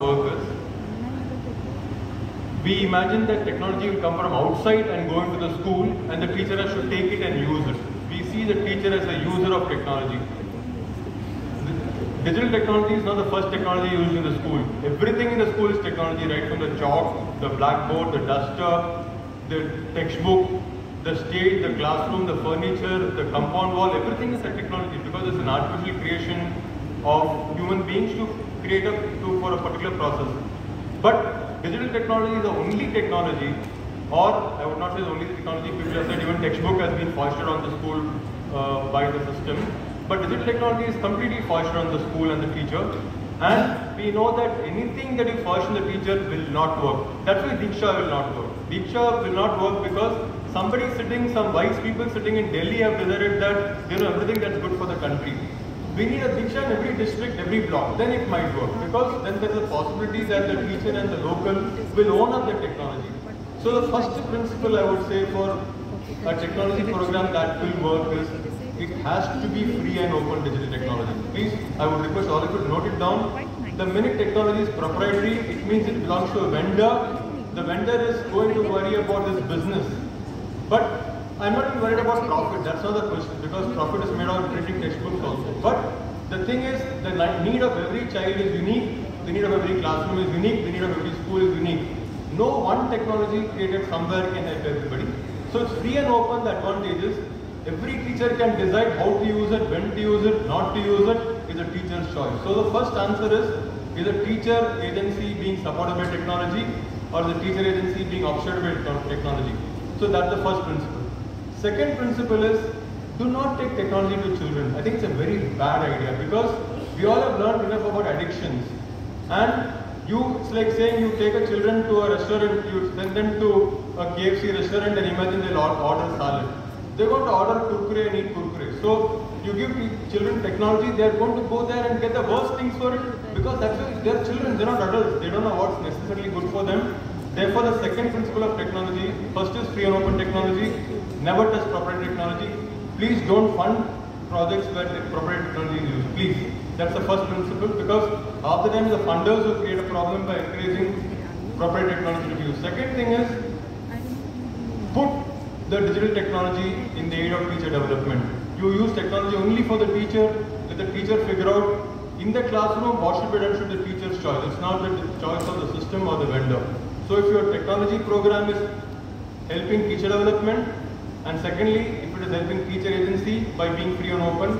workers. We imagine that technology will come from outside and go into the school and the teacher to take it and use it. We see the teacher as a user of technology. Digital technology is not the first technology used in the school. Everything in the school is technology, right from the chalk, the blackboard, the duster, the textbook, the stage, the classroom, the furniture, the compound wall, everything is a technology because it's an artificial creation of human beings to create a to, for a particular process. But digital technology is the only technology, or I would not say the only technology. People have said even textbook has been foisted on the school uh, by the system. But digital technology is completely foisted on the school and the teacher. And we know that anything that you on the teacher will not work. That's why Diksha will not work. Diksha will not work because somebody sitting, some wise people sitting in Delhi have decided that they know everything that's good for the country. We need a Diksha in every district, every block. Then it might work because then there's a possibility that the teacher and the local will own up the technology. So the first principle I would say for a technology program that will work is it has to be free and open digital technology. Please, I would request all of you to note it down. The minute technology is proprietary, it means it belongs to a vendor. The vendor is going to worry about his business. But I'm not even worried about profit. That's not the question because profit is made out of printing textbooks also. But the thing is, the need of every child is unique. The need of every classroom is unique. The need of every school is unique. No one technology created somewhere can help everybody. So it's free and open. The advantage is every teacher can decide how to use it, when to use it, not to use it is a teacher's choice. So the first answer is, is a teacher agency being supported by technology or the teacher agency being offset by technology? So that's the first principle. Second principle is, do not take technology to children. I think it's a very bad idea because we all have learned enough about addictions. And you, it's like saying you take a children to a restaurant, you send them to a KFC restaurant and imagine they'll order salad. They're going to order kurkure and eat kurkure. So you give children technology, they're going to go there and get the worst things for it because that's they're children, they're not adults. They don't know what's necessarily good for them. Therefore, the second principle of technology, first is free and open technology, never touch proprietary technology. Please don't fund projects where the proprietary technology is used. Please. That's the first principle because half the time the funders will create a problem by encouraging proprietary technology to. Second thing is put the digital technology in the aid of teacher development. You use technology only for the teacher, let the teacher figure out in the classroom what should be done should the teacher's choice. It's not the choice of the system or the vendor. So if your technology program is helping teacher development and secondly if it is helping teacher agency by being free and open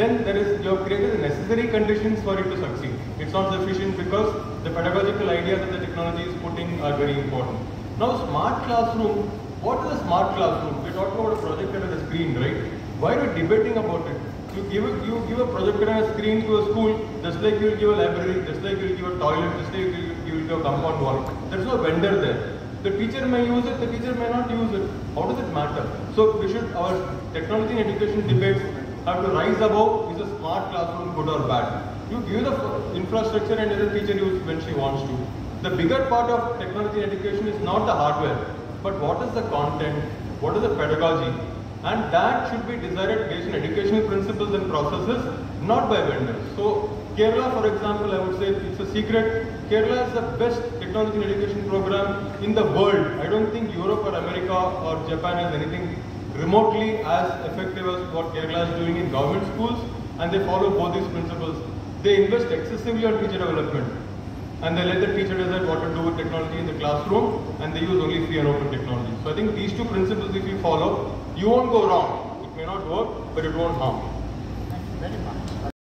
then there is you have created the necessary conditions for it to succeed. It's not sufficient because the pedagogical ideas that the technology is putting are very important. Now smart classroom what is a smart classroom? We're talking about a projector and a screen, right? Why are we debating about it? You give a, you give a projector and a screen to a school, just like you will give a library, just like you will give a toilet, just like you will give a compound wall. There's no vendor there. The teacher may use it, the teacher may not use it. How does it matter? So we should, our technology and education debates have to rise above, is a smart classroom good or bad? You give the infrastructure and let the teacher use when she wants to. The bigger part of technology and education is not the hardware, but what is the content, what is the pedagogy, and that should be decided based on educational principles and processes, not by vendors. So Kerala, for example, I would say it's a secret. Kerala is the best technology and education program in the world. I don't think Europe or America or Japan has anything remotely as effective as what Kerala is doing in government schools, and they follow both these principles. They invest excessively on teacher development and they let the teacher decide what to do with technology in the classroom and they use only free and open technology. So I think these two principles if you follow, you won't go wrong. It may not work, but it won't harm. Thank you very much.